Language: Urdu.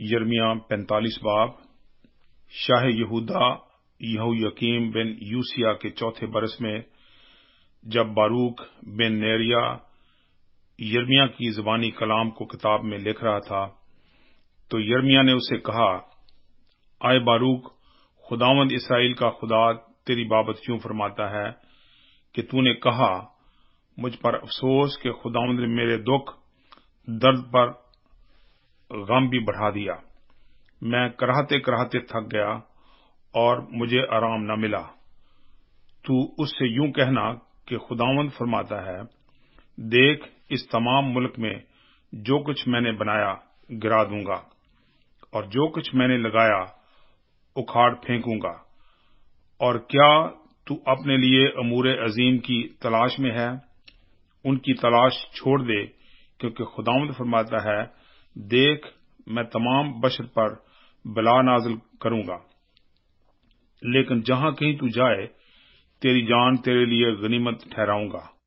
یرمیا پینتالیس باب، شاہ یہودا یہو یقیم بن یوسیا کے چوتھے برس میں، جب باروک بن نیریا یرمیا کی زبانی کلام کو کتاب میں لکھ رہا تھا، تو یرمیا نے اسے کہا، آئے باروک، خداوند اسرائیل کا خدا تیری بابت یوں فرماتا ہے کہ تو نے کہا، مجھ پر افسوس کہ خداوند نے میرے دکھ، درد پر غم بھی بڑھا دیا۔ میں کراہتے کراہتے تھک گیا اور مجھے آرام نہ ملا۔ تو اس سے یوں کہنا کہ خداوند فرماتا ہے، دیکھ اس تمام ملک میں جو کچھ میں نے بنایا گرا دوں گا اور جو کچھ میں نے لگایا اکھاڑ پھینکوں گا۔ اور کیا تو اپنے لیے امور عظیم کی تلاش میں ہے؟ ان کی تلاش چھوڑ دے، کیونکہ خداوند فرماتا ہے دیکھ، میں تمام بشر پر بلا نازل کروں گا۔ لیکن جہاں کہیں تو جائے، تیری جان تیرے لیے غنیمت ٹھہراؤں گا۔